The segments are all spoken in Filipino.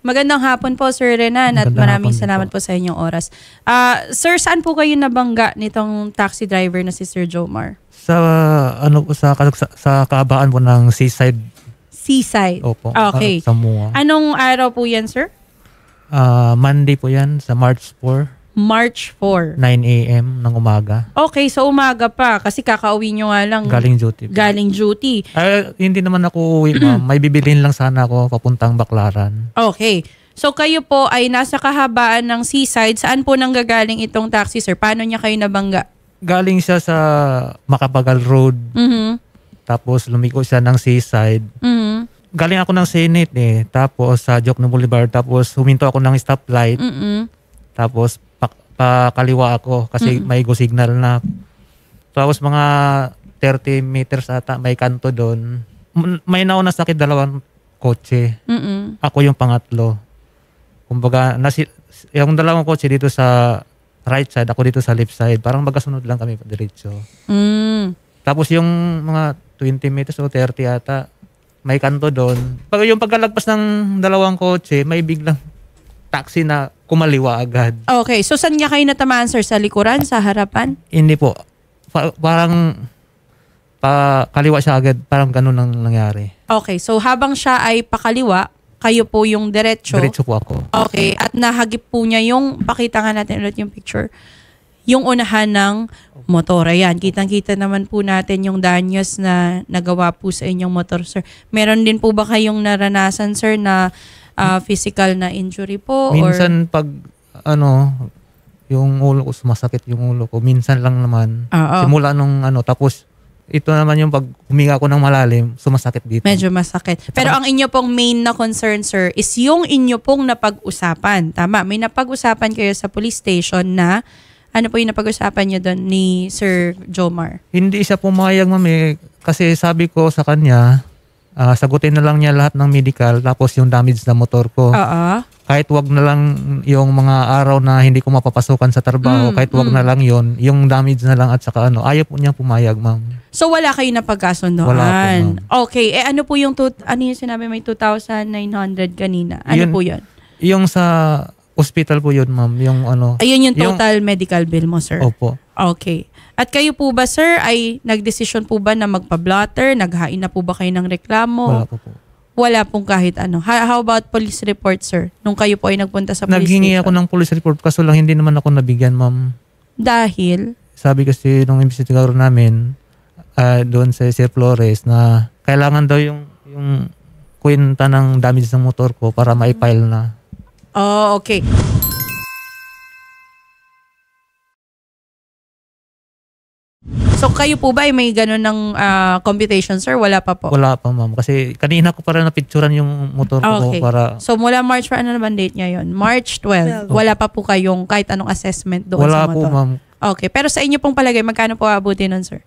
Magandang hapon po, Sir Renan, at Magandang maraming salamat po. sa inyong oras. Ah, sir, saan po kayo nabangga nitong taxi driver na si Sir Jomar? Sa ano po sa sa, sa kaabaan po ng seaside Seaside. opo. Okay. Sa Mua. Anong araw po yan, sir? Ah, Monday po 'yan sa March 4, March 4. 9 a.m. ng umaga. Okay, so umaga pa kasi kakauwi nyo nga lang Galing duty. po. galing duty. Ay, hindi naman ako uwi, ma'am. May bibilhin lang sana ako papuntang Baklaran. Okay. So kayo po ay nasa kahabaan ng seaside. Saan po nanggagaling itong taxi, sir? Paano niya kayo nabangga? Galing siya sa Makapagal Road, Mhm. tapos lumiko siya ng seaside. Mhm. Galing ako ng Senate eh, tapos sa Jokno Boulevard, tapos huminto ako ng stoplight, Mhm. tapos pa, pakaliwa ako kasi may go signal na. Tapos mga 30 meters ata may kanto doon. May nauna sa akin dalawang kotse. Mhm. Ako yung pangatlo. Kumbaga, nasi, yung dalawang kotse dito sa right side, ako dito sa left side. Parang magkasunod lang kami diretso. Mm. Tapos yung mga 20 meters o 30 ata, may kanto doon. Pag yung pagkalagpas ng dalawang kotse, may biglang taxi na kumaliwa agad. Okay, so saan niya kayo natamaan, sir? Sa likuran? Sa harapan? Hindi po. Pa- parang pa kaliwa siya agad. Parang ganun ang nangyari. Okay, so habang siya ay pakaliwa, kayo po yung diretso. Diretso po ako. Okay, at nahagip po niya yung, pakita nga natin ulit yung picture, yung unahan ng motor. Ayan, kitang-kita naman po natin yung danyos na nagawa po sa inyong motor, sir. Meron din po ba kayong naranasan, sir, na ah, physical na injury po? or Minsan pag ano, yung ulo ko sumasakit yung ulo ko. Minsan lang naman. Oo. Simula nung ano, tapos ito naman yung pag huminga ko ng malalim, sumasakit dito. Medyo masakit. Pero ang inyo pong main na concern, sir, is yung inyo pong napag-usapan. Tama, may napag-usapan kayo sa police station na ano po yung napag-usapan nyo doon ni Sir Jomar? Hindi siya pumayag, ma'am eh. Kasi sabi ko sa kanya, ah, sagutin na lang niya lahat ng medical tapos yung damage na motor ko. Oo. Kahit wag na lang yung mga araw na hindi ko mapapasukan sa trabaho, Mm, kahit wag mm. na lang yon yung damage na lang at saka ano, ayaw po niya pumayag, ma'am. So wala kayo na pagkasundoan. Wala po, ma'am. Okay, eh ano po yung tut- ano yung sinabi may 2,900 kanina? Ano Yun- po 'yun? Yung sa hospital po yun, ma'am, yung ano, Ayun yung Yung- total medical bill mo, sir. opo. Okay. At kayo po ba, sir, ay nagdesisyon po ba na magpa-blotter? Naghain na po ba kayo ng reklamo? Wala po po. Wala pong kahit ano. How about police report, sir? Nung kayo po ay nagpunta sa police Naghingi station. ako ng police report kaso lang hindi naman ako nabigyan, ma'am. Dahil, Sabi kasi nung investigador namin ah, doon sa Sir Flores na kailangan daw yung yung kwenta ng damage ng motor ko para ma-file na. oh, okay. So kayo po ba ay may ganun ng ah, computation, sir? Wala pa po? Wala pa, ma'am. Kasi kanina ko para napicturan yung motor ko Okay. para So mula March, pa- ano naman date niya yun? March 12. Wala pa po kayong kahit anong assessment doon wala sa po, motor? ma'am. Okay. Pero sa inyo pong palagay, magkano po abuti nun, sir?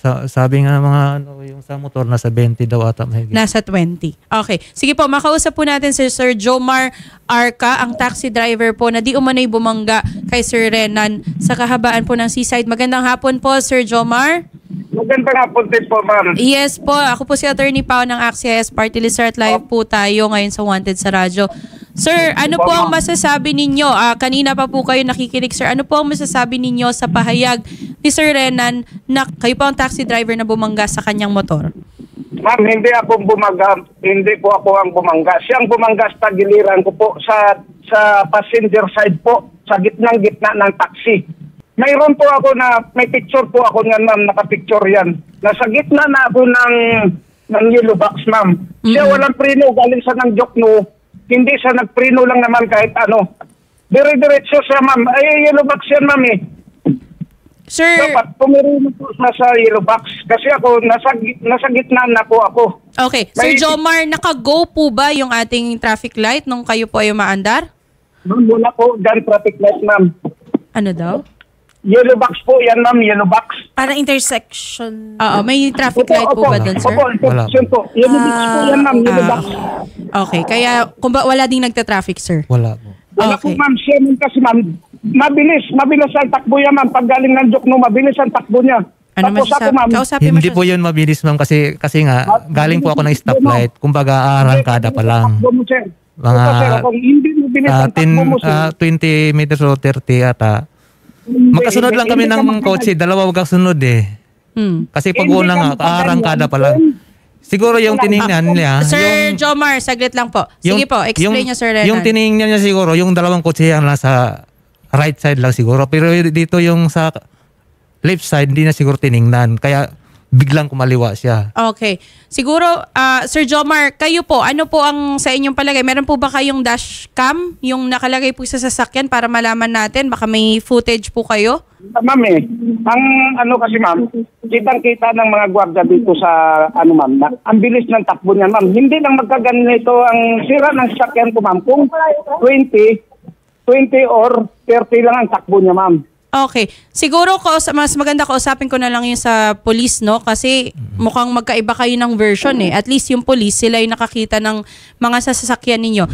Sa, sabi nga ng mga ano, yung sa motor nasa 20 daw ata mahigit. Nasa 20. Okay. Sige po, makausap po natin si Sir Jomar Arca, ang taxi driver po na di umanay bumangga kay Sir Renan sa kahabaan po ng seaside. Magandang hapon po, Sir Jomar. Magandang hapon din po, ma'am. Yes po, ako po si Attorney Pao ng AXIS Party List at live po tayo ngayon sa Wanted sa Radyo. Sir, ano po ang masasabi ninyo? Ah, kanina pa po kayo nakikinig, sir. Ano po ang masasabi ninyo sa pahayag ni Sir Renan na kayo po ang taxi driver na bumangga sa kanyang motor? Ma'am, hindi ako bumangga, hindi po ako ang bumangga. Siyang bumangga sa giliran ko po sa sa passenger side po, sa gitnang gitna ng taxi. Mayroon po ako na, may picture po ako nga ma'am, nakapicture yan. Nasa gitna na ako ng, ng yellow box ma'am. Siya Mhm. walang preno, galing sa ng Jokno. Hindi siya nagpreno lang naman kahit ano. Dire-diretso siya ma'am. Ay, yellow box yan ma'am eh. Sir, Dapat pumirino po siya sa yellow box. Kasi ako, nasa, nasa gitna na po ako. okay. Sir May- Jomar, naka-go po ba yung ating traffic light nung kayo po ay umaandar? Ma'am, wala po dyan traffic light, ma'am. Ano daw? Yellow box po yan, ma'am. Yellow box. Para intersection. Oo, may traffic light po ba doon, sir? Opo, intersection po. Yellow box po yan, ma'am. Yellow Ah, box. Okay, kaya kung ba, wala ding nagta-traffic, sir. Wala po. Wala okay. po, ma'am. Siya kasi, ma'am. Mabilis. Mabilis ang takbo yan, ma'am. Pag galing ng Jokno, mabilis ang takbo niya. Ano Tapos ako, masasabi? ma'am. Kausapin mo Hindi siya. po yun mabilis, ma'am, kasi kasi nga galing po ako ng stoplight. Kumbaga aarangkada pa lang. Takbo mo, sir. Mga Ito, sir, kung hindi mo bilis ah, ang takbo mo, 10, sir, ah, 20 meters o 30 ata. Magkasunod lang kami ng kotse, dalawa magkasunod eh. Hmm. Kasi pag una nga, magkaganyan, arangkada pa lang. sir. Siguro yung tiningnan niya, Sir yung, Jomar, saglit lang po. Sige po, explain niyo Sir Renan. Yung tiningnan niya siguro, yung dalawang kotse yan nasa right side lang siguro. Pero dito yung sa left side, hindi na siguro tiningnan. Kaya biglang kumaliwa siya. Okay. Siguro, ah, Sir Jomar, kayo po, ano po ang sa inyong palagay? Meron po ba kayong dash cam, yung nakalagay po sa sasakyan para malaman natin? Baka may footage po kayo? Ma'am eh, ang ano kasi ma'am, kitang-kita ng mga gwardiya dito sa ano ma'am, na, ang bilis ng takbo niyan ma'am. Hindi lang magkaganito ang sira ng sakyan ko ma'am. Kung 20, 20 or 30 lang ang takbo niya ma'am. Okay. Siguro ko mas maganda kausapin ko na lang yung sa police, no? Kasi mukhang magkaiba kayo ng version eh. At least yung police, sila yung nakakita ng mga sasakyan ninyo.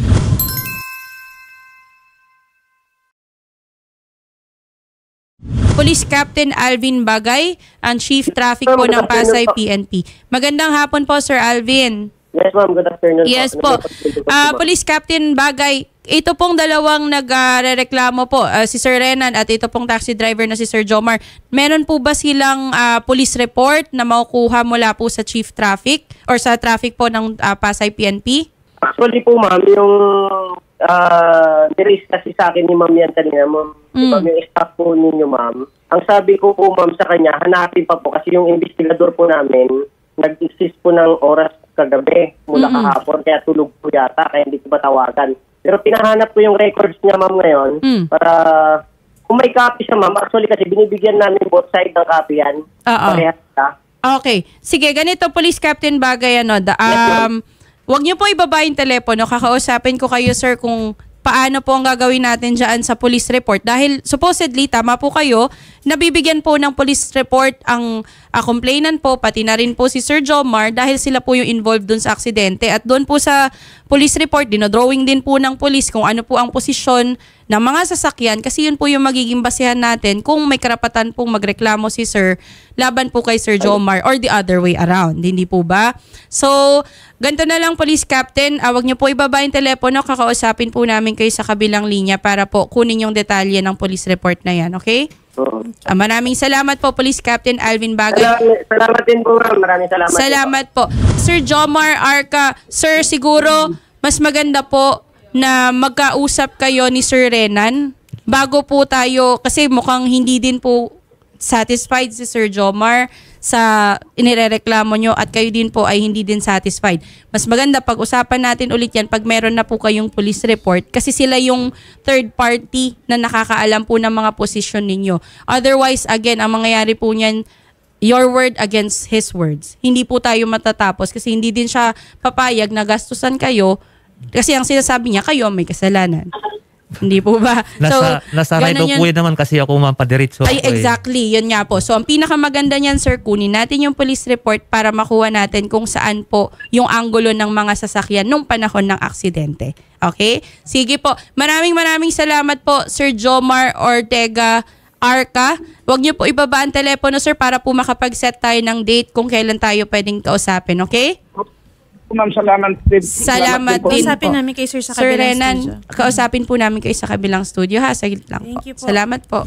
Police Captain Alvin Bagay, ang Chief Traffic po ng Pasay PNP. Magandang hapon po, Sir Alvin. Yes, ma'am. Good afternoon. Yes po. po, ma'am? Police Captain Bagay, ito pong dalawang nagrereklamo po, ah, si Sir Renan at ito pong taxi driver na si Sir Jomar. Meron po ba silang ah, police report na makukuha mula po sa Chief Traffic or sa traffic po ng ah, Pasay PNP? Actually po, ma'am, yung uh, niris kasi sa akin ni ma'am yan kanina, ma'am. Mm. Ma'am, yung staff po ninyo, ma'am. Ang sabi ko po, ma'am, sa kanya, hanapin pa po kasi yung investigador po namin, nag-exist po ng oras kagabi mula Mm-mm. kahapon, kaya tulog po yata, kaya hindi ko matawagan. Pero pinahanap ko yung records niya, ma'am, ngayon, Mm. para kung may copy siya, ma'am, actually kasi binibigyan namin both side ng copy yan. Oo. Parehas ka. Okay. Sige, ganito Police Captain Bagay ano, da, um Huwag niyo po ibaba yung telepono. Kakausapin ko kayo sir kung paano po ang gagawin natin dyan sa police report. Dahil supposedly, tama po kayo, nabibigyan po ng police report ang ah, complainant po, pati na rin po si Sir Jomar dahil sila po yung involved dun sa aksidente. At doon po sa police report, dinodrawing din po ng police kung ano po ang posisyon ng mga sasakyan kasi yun po yung magiging basehan natin kung may karapatan pong magreklamo si Sir laban po kay Sir Jomar or the other way around. Hindi po ba? So, ganito na lang Police Captain, ah, wag niyo po ibaba yung telepono, kakausapin po namin kayo sa kabilang linya para po kunin yung detalye ng police report na yan, okay? Oo. Ah, maraming salamat po Police Captain Alvin Bagay. Salamat, salamat din po, ma'am. Maraming salamat. Salamat po. Sir Jomar Arca, sir siguro mas maganda po na magkausap kayo ni Sir Renan bago po tayo kasi mukhang hindi din po satisfied si Sir Jomar sa inirereklamo nyo at kayo din po ay hindi din satisfied. Mas maganda pag-usapan natin ulit yan pag meron na po kayong police report kasi sila yung third party na nakakaalam po ng mga posisyon ninyo. Otherwise, again, ang mangyayari po niyan, your word against his words. Hindi po tayo matatapos kasi hindi din siya papayag na gastusan kayo kasi ang sinasabi niya, kayo may kasalanan. Hindi po ba? Nasa, nasa right of yun. way naman kasi ako mapadiretso. Ay, ako eh. exactly. Yun nga po. So, ang pinakamaganda niyan, sir, kunin natin yung police report para makuha natin kung saan po yung anggulo ng mga sasakyan nung panahon ng aksidente. Okay? Sige po. Maraming maraming salamat po, Sir Jomar Ortega Arca. Huwag niyo po ibaba ang telepono, sir, para po makapag-set tayo ng date kung kailan tayo pwedeng kausapin. Okay? Ma'am, salamat din. Salamat po. din Kausapin po. namin kay sir sa Sir kabilang Renan, studio. kausapin po namin kayo sa kabilang studio ha. Saglit lang Thank po. you po. Salamat po.